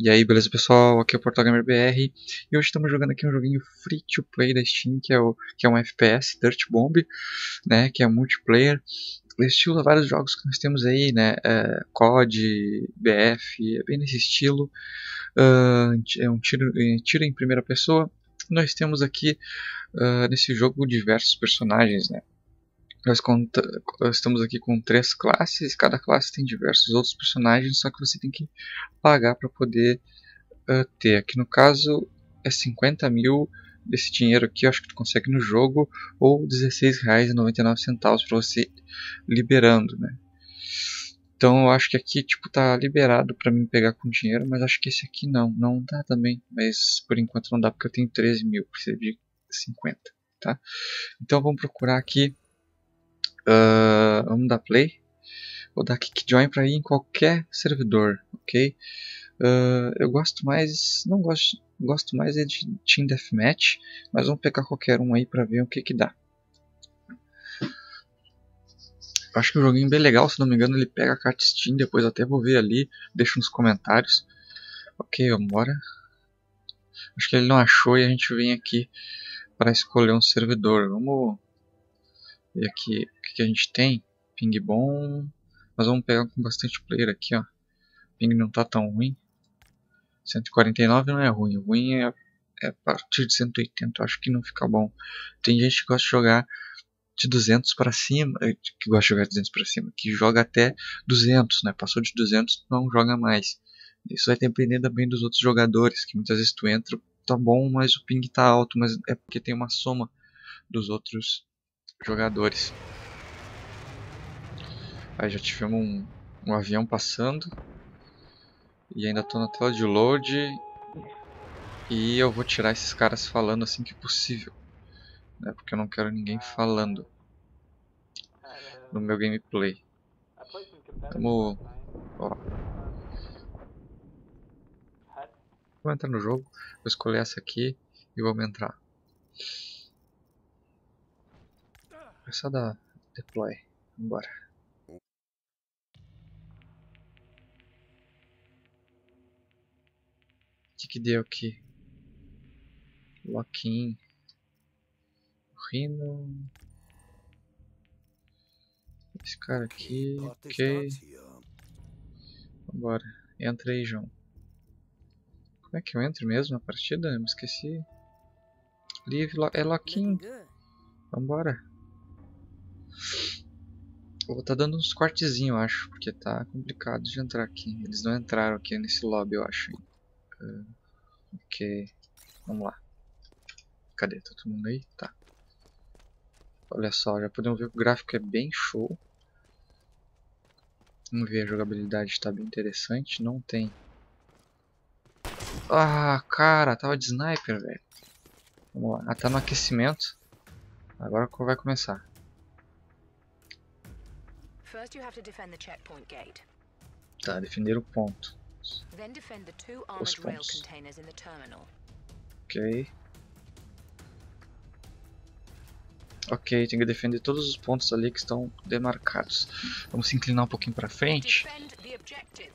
E aí, beleza pessoal? Aqui é o Portal Gamer BR e hoje estamos jogando aqui um joguinho free to play da Steam, que é, o, que é um FPS, Dirt Bomb, né, que é multiplayer. Estilo vários jogos que nós temos aí, né, é, COD, BF, é bem nesse estilo. Uh, é um tiro, é, tiro em primeira pessoa. Nós temos aqui uh, nesse jogo diversos personagens, né. Nós estamos aqui com três classes, cada classe tem diversos outros personagens, só que você tem que pagar para poder uh, ter. Aqui no caso é 50 mil desse dinheiro aqui, acho que tu consegue no jogo, ou R$16,99 para você liberando, né? Então eu acho que aqui tipo tá liberado para mim pegar com dinheiro, mas acho que esse aqui não, não dá também, mas por enquanto não dá porque eu tenho 13 mil, precisa de 50, tá? Então vamos procurar aqui Uh, vamos dar play. Vou dar kick join para ir em qualquer servidor, ok? Uh, eu gosto mais, não gosto, gosto mais é de Team Deathmatch, mas vamos pegar qualquer um aí para ver o que que dá. Acho que o joguinho é bem legal, se não me engano ele pega a carta Steam, depois até vou ver ali, deixa nos comentários. Ok, vambora. Acho que ele não achou e a gente vem aqui para escolher um servidor. Vamos e aqui, o que, que a gente tem? Ping bom. Mas vamos pegar com bastante player aqui, ó. Ping não tá tão ruim. 149 não é ruim. Ruim é, é a partir de 180. Eu acho que não fica bom. Tem gente que gosta de jogar de 200 para cima, eh, que gosta de jogar de 200 para cima, que joga até 200, né? Passou de 200, não joga mais. Isso vai depender também dos outros jogadores, que muitas vezes tu entra, tá bom, mas o ping tá alto, mas é porque tem uma soma dos outros jogadores. Aí já tivemos um, um avião passando. E ainda estou na tela de load. E eu vou tirar esses caras falando assim que possível. Né, porque eu não quero ninguém falando no meu gameplay. Vamos. Ó. Vou entrar no jogo. Vou escolher essa aqui e vamos entrar. É só dar deploy. Vambora. O que que deu aqui? Lock-in. Rhino. Esse cara aqui. Ok. Vambora. Entra aí, João. Como é que eu entro mesmo na partida? Eu me esqueci. Live lo é lock-in. Vambora. Vou tá dando uns cortezinhos, eu acho, porque tá complicado de entrar aqui. Eles não entraram aqui nesse lobby, eu acho. Uh, ok, vamos lá. Cadê? Tá todo mundo aí? Tá. Olha só, já podemos ver que o gráfico é bem show. Vamos ver, a jogabilidade está bem interessante. Não tem... Ah, cara, tava de sniper, velho. Vamos lá. Ah, tá no aquecimento. Agora vai começar. First you have to defend the checkpoint gate. Tá, defender o ponto. Then defend the two armored rail containers in the terminal. Ok. Ok, tem que defender todos os pontos ali que estão demarcados. Vamos se inclinar um pouquinho para frente.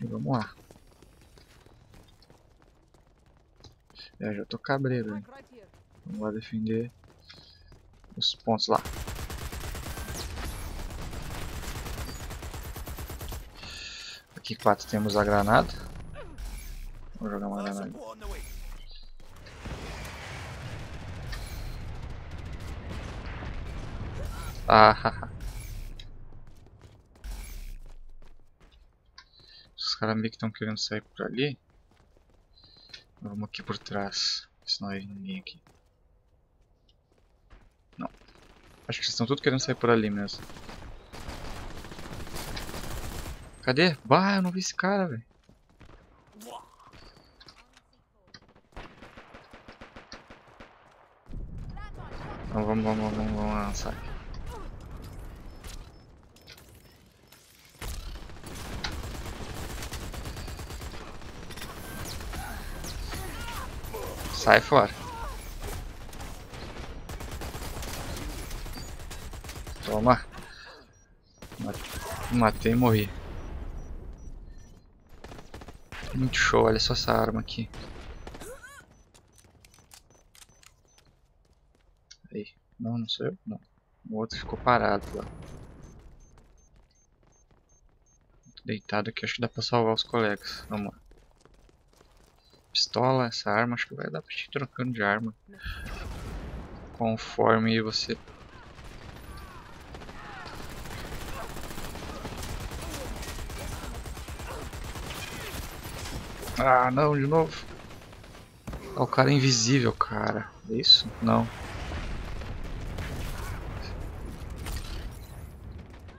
E vamos lá. É, já tô cabreiro, hein? Vamos lá defender os pontos lá. Aqui quatro temos a granada. Vou jogar uma granada. Ah, Os caras meio que estão querendo sair por ali. Vamos aqui por trás. Senão não ninguém aqui. Não. Acho que estão tudo querendo sair por ali mesmo. Cadê? Bah, eu não vi esse cara, velho. Vamos, vamos, vamos, vamos lançar aqui. Sai fora. Toma. Matei e morri. Muito show, olha só essa arma aqui. Aí. Não, não eu? Não. O outro ficou parado lá. Deitado aqui, acho que dá pra salvar os colegas. Vamos lá. Pistola, essa arma, acho que vai dar pra ir trocando de arma. Conforme você Ah, não, de novo. Ah, o cara é invisível, cara. É isso? Não.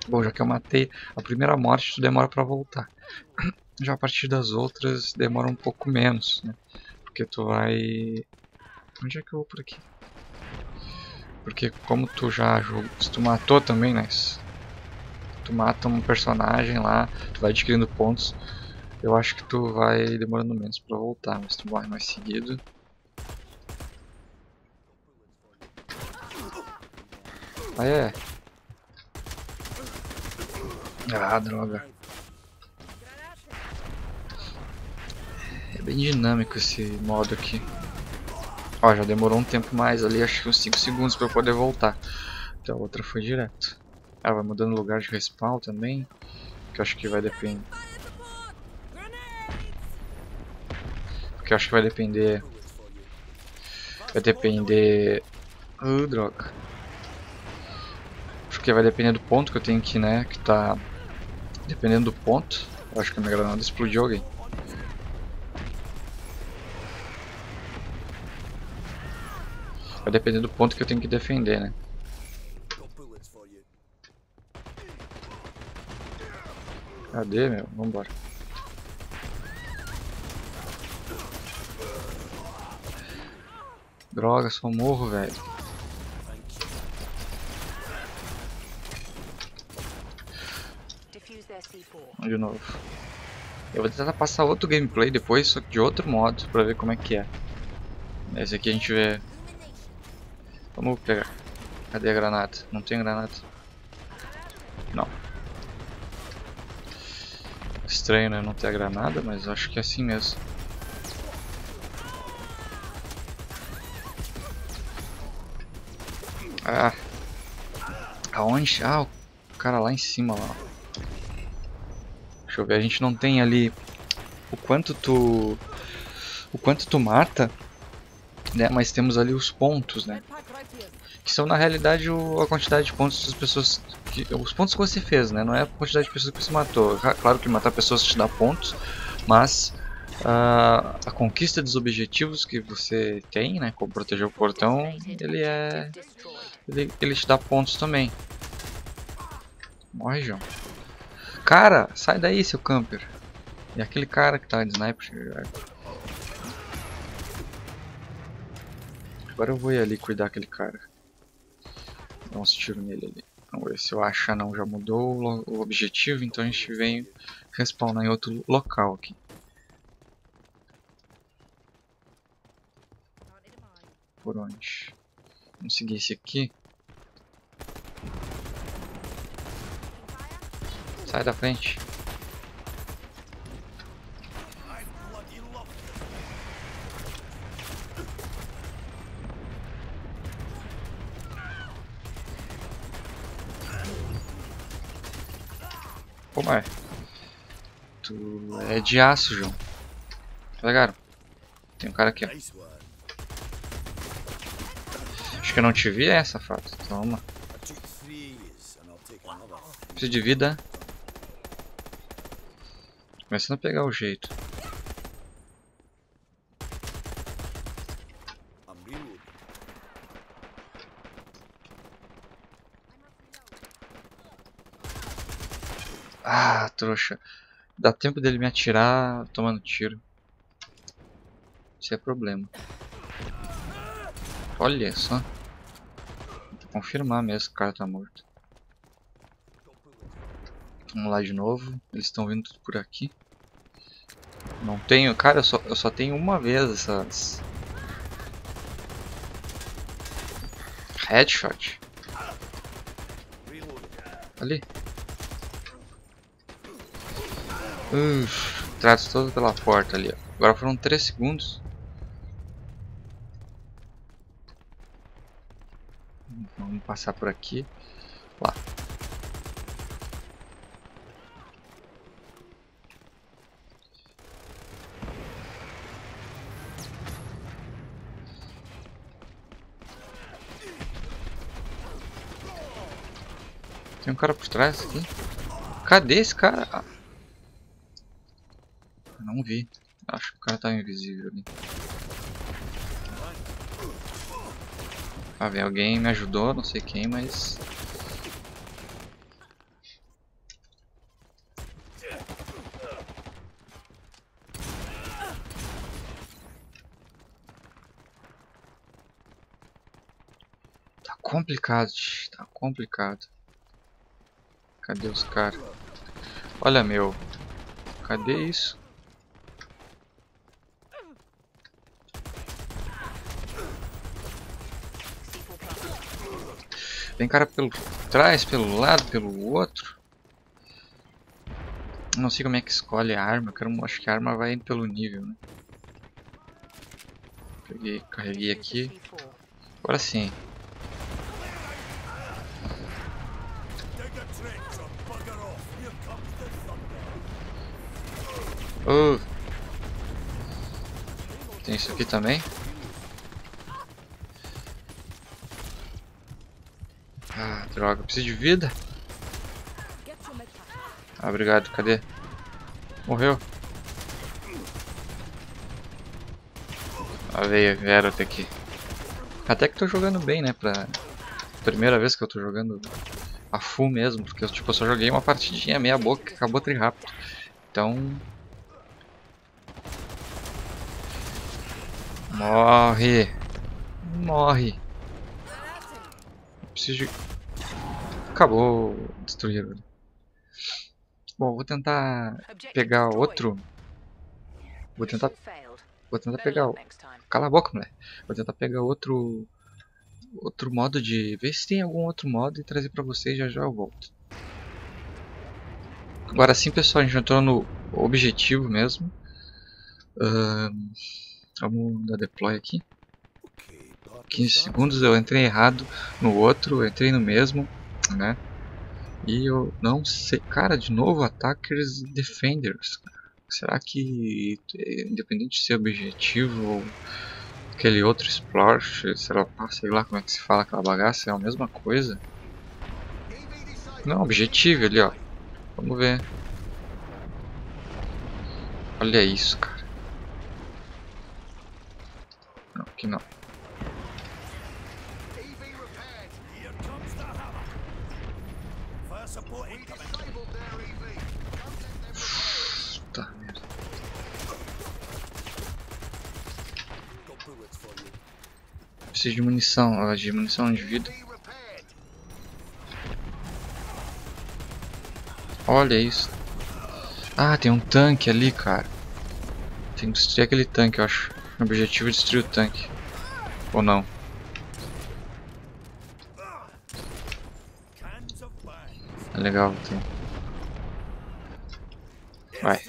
Bom, já que eu matei a primeira morte, tu demora pra voltar. Já a partir das outras, demora um pouco menos, né? Porque tu vai... Onde é que eu vou por aqui? Porque como tu já se tu matou também, né? Tu mata um personagem lá, tu vai adquirindo pontos eu acho que tu vai demorando menos pra voltar, mas tu morre mais seguido. Ah, é? Ah, droga. É bem dinâmico esse modo aqui. Ó, já demorou um tempo mais ali, acho que uns 5 segundos pra eu poder voltar. Então a outra foi direto. Ah, vai mudando lugar de respawn também. Que eu acho que vai depender. Porque acho que vai depender. Vai depender. Uh, droga. Acho que vai depender do ponto que eu tenho aqui, né? Que tá. Dependendo do ponto. Acho que a minha granada explodiu alguém. Vai depender do ponto que eu tenho que defender, né? Cadê, meu? Vambora. Droga, só morro, velho. De novo. Eu vou tentar passar outro gameplay depois, só que de outro modo, pra ver como é que é. Esse aqui a gente vê... Vamos pegar. Cadê a granada? Não tem granada. Não. Estranho, né? Não ter a granada, mas acho que é assim mesmo. Ah. Aonde? Ah, o cara lá em cima lá. Deixa eu ver, a gente não tem ali o quanto tu o quanto tu mata, né? Mas temos ali os pontos, né? Que são na realidade o, a quantidade de pontos das pessoas que, os pontos que você fez, né? Não é a quantidade de pessoas que você matou. Claro que matar pessoas te dá pontos, mas uh, a conquista dos objetivos que você tem, né? Como proteger o portão, ele é ele, ele te dá pontos também. Morre, João. Cara, sai daí, seu camper. E aquele cara que tá de sniper. Agora eu vou ir ali cuidar daquele cara. Dar uns tiros nele ali. Vamos ver se eu achar não já mudou o objetivo, então a gente vem respawnar em outro local aqui. Por onde? Vamos seguir esse aqui. Sai da frente. Como é? Tu é de aço, João. Tá ligado? Tem um cara aqui, ó. Que eu não te vi, é, safado. Toma. Preciso de vida. Começando a pegar o jeito. Ah, trouxa. Dá tempo dele me atirar tomando tiro. Isso é problema. Olha só. Confirmar mesmo que o cara tá morto. Vamos lá de novo. Eles estão vindo tudo por aqui. Não tenho... Cara, eu só, eu só tenho uma vez essas... Headshot. Ali. Uf. infiltrados todos pela porta ali. Agora foram 3 segundos. Vamos passar por aqui. Lá. Tem um cara por trás aqui. Cadê esse cara? Ah. Não vi. Acho que o cara tá invisível ali. Ah, vem alguém me ajudou, não sei quem, mas... Tá complicado, tá complicado. Cadê os caras? Olha, meu. Cadê isso? Vem cara pelo trás, pelo lado, pelo outro. Não sei como é que escolhe a arma. Eu quero, acho que a arma vai pelo nível, né? Peguei, carreguei aqui. Agora sim. Oh. Tem isso aqui também. Ah, droga, preciso de vida. Ah, obrigado, cadê? Morreu. Ah, veio, vieram até aqui. Até que tô jogando bem, né? Pra primeira vez que eu tô jogando a full mesmo, porque eu, tipo, eu só joguei uma partidinha meia boca que acabou tri rápido. Então, Morre. Morre. Preciso de... Acabou. Destruíram. Bom, vou tentar pegar outro... Vou tentar... Vou tentar pegar... Cala a boca, mulher. Vou tentar pegar outro... Outro modo de... Ver se tem algum outro modo e trazer pra vocês. Já já eu volto. Agora sim, pessoal. A gente entrou no objetivo mesmo. Uh... Vamos dar deploy aqui. 15 segundos, eu entrei errado no outro, entrei no mesmo, né? E eu não sei... Cara, de novo, Attackers e Defenders. Será que, independente de ser objetivo ou aquele outro Exploit, sei lá, sei lá como é que se fala aquela bagaça, é a mesma coisa? Não, objetivo ali, ó. Vamos ver. Olha isso, cara. Aqui não. Tá, merda. Preciso de munição, de munição de vida. Olha isso. Ah, tem um tanque ali, cara. Tem que destruir aquele tanque, eu acho. O objetivo é destruir o tanque. Ou não? É legal, tem. Vai.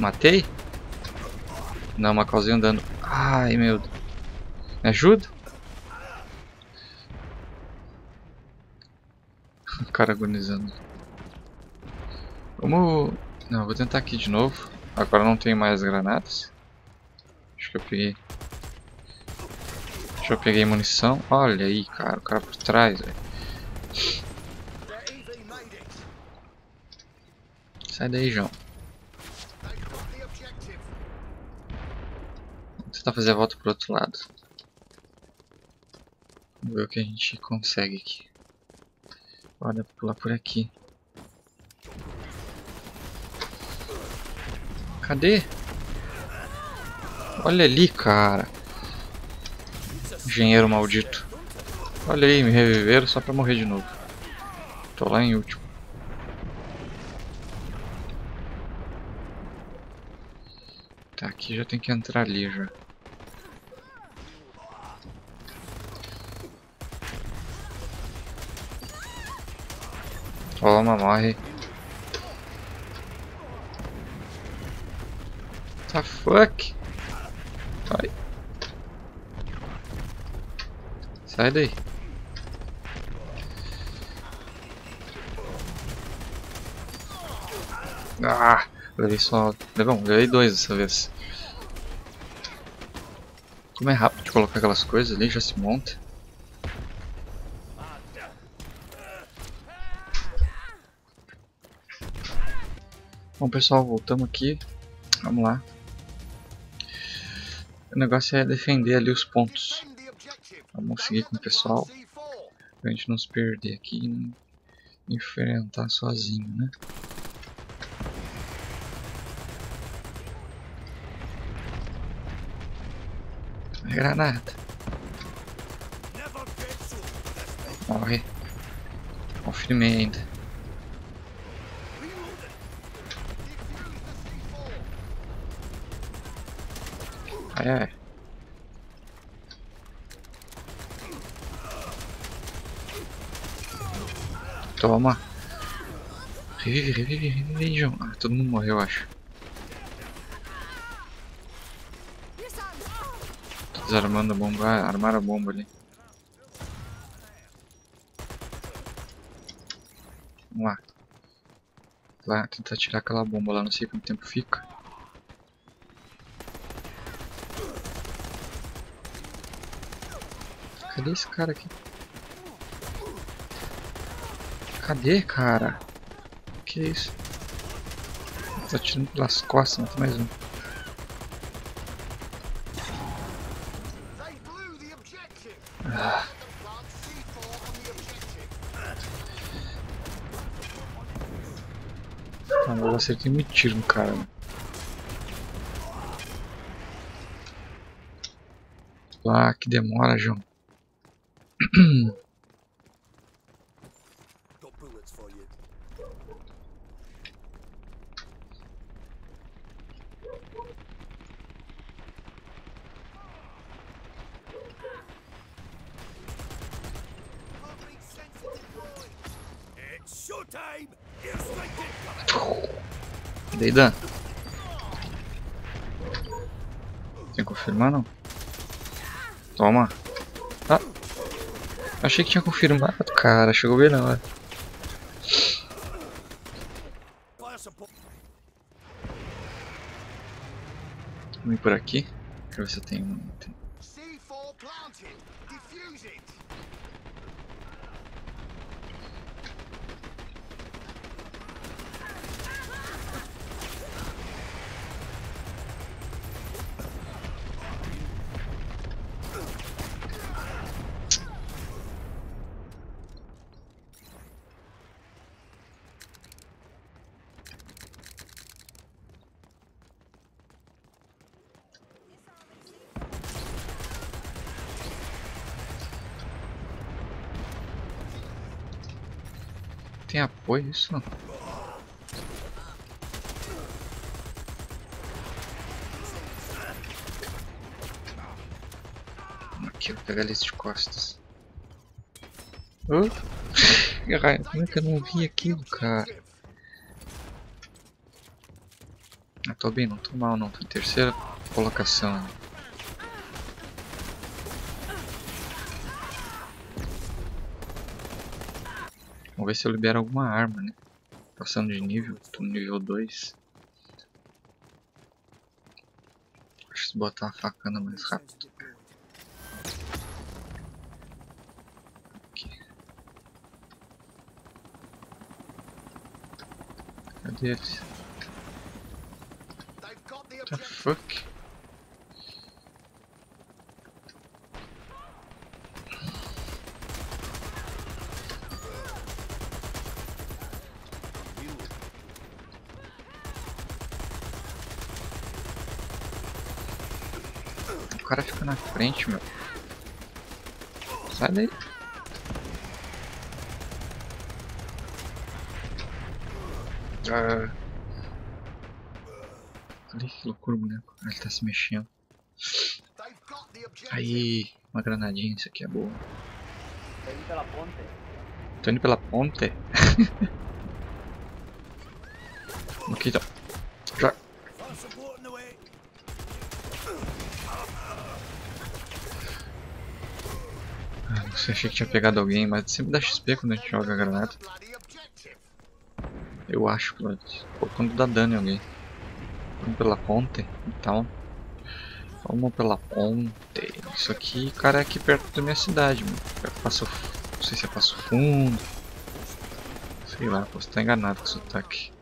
Matei? Não, uma causei dano. Ai, meu Deus. Me ajuda? O cara agonizando. Vamos... Não, vou tentar aqui de novo. Agora não tenho mais granadas. Acho que eu peguei... Eu peguei munição. Olha aí, cara. O cara por trás, velho. Sai daí, João. Vou tentar fazer a volta pro outro lado. Vamos ver o que a gente consegue aqui. Pode pular por aqui. Cadê? Olha ali, cara. Engenheiro maldito. Olha aí, me reviveram só pra morrer de novo. Tô lá em último. Tá, aqui já tem que entrar ali já. Toma, morre. The fuck? Sai. Sai daí. Ah, levei só. Bom, levei dois dessa vez. Como é rápido de colocar aquelas coisas ali, já se monta. Bom pessoal, voltamos aqui. Vamos lá. O negócio é defender ali os pontos. Vamos seguir com o pessoal. Pra gente não se perder aqui e enfrentar sozinho, né? Granada. Morre. Confirmei ainda. Ai, ai. Toma. Revive, revive, revive, João. Ah, todo mundo morreu, eu acho. Desarmando a bomba. Armaram a bomba ali. Vamos lá. Lá, tentar tirar aquela bomba lá, não sei quanto tempo fica. Cadê esse cara aqui? Cadê, cara? Que isso? Tá atirando pelas costas, mas tem mais um. Ah. Eu acertei muito tiro no cara. Né? Ah, que demora, João. Dei dano. Tem que confirmar não? Toma. Ah. Achei que tinha confirmado, cara. Chegou bem na hora. Vamos por aqui. Eu ver se eu tenho. Tem apoio isso? Aqui, vou pegar eles de costas. Oh. como é que eu não vi aquilo, cara? Ah, tô bem, não tô mal não, tô em terceira colocação. Vamos ver se eu libero alguma arma, né? Passando de nível, tô no nível 2. Acho que botar uma facana mais rápido. Aqui. Cadê eles? What the fuck? Cara fica na frente, meu. Sai daí. Ah. Olha que loucura o boneco. Ele tá se mexendo. Aí, uma granadinha, isso aqui é boa. Tô indo pela ponte. Aqui tá. Já. Sei, achei que tinha pegado alguém, mas sempre dá XP quando a gente joga a granada. Eu acho, Pô, quando dá dano em alguém. Vamos pela ponte, então. Vamos pela ponte. Isso aqui, cara, é aqui perto da minha cidade, mano. Passo, não sei se é Passo Fundo. Sei lá, posso estar enganado com o sotaque.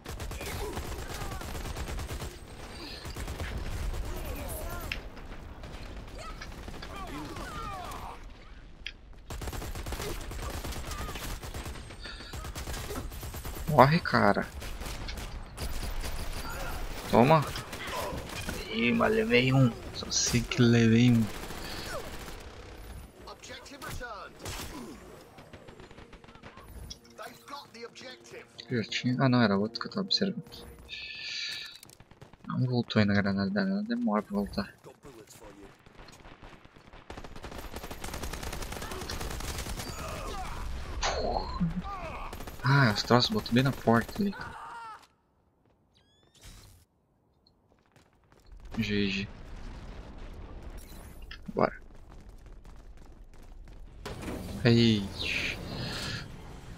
Morre, cara. Toma. Aí, mas levei um. Só sei que levei um. Tinha... Ah não, era outro que eu tava observando. Não voltou aí na granada dela, demora pra voltar. Ah, os troços botou bem na porta ali. GG. Bora. Aí.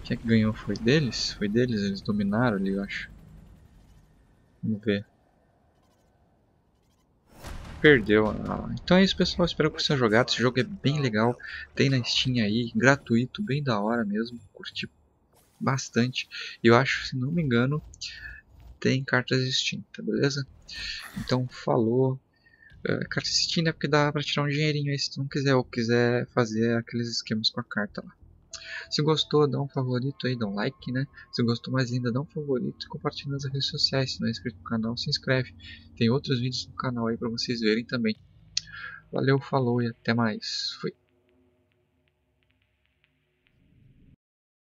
Quem é que ganhou? Foi deles? Foi deles? Eles dominaram ali, eu acho. Vamos ver. Perdeu. Ah, então é isso, pessoal. Espero que vocês tenham jogado. Esse jogo é bem legal. Tem na Steam aí, gratuito, bem da hora mesmo. Curti bastante. Eu acho, se não me engano, tem cartas tá beleza? Então, falou. Uh, carta Steam é porque dá pra tirar um dinheirinho aí se tu não quiser, ou quiser fazer aqueles esquemas com a carta lá. Se gostou, dá um favorito aí, dá um like, né? Se gostou mais ainda, dá um favorito e compartilha nas redes sociais. Se não é inscrito no canal, se inscreve. Tem outros vídeos no canal aí pra vocês verem também. Valeu, falou e até mais. Fui.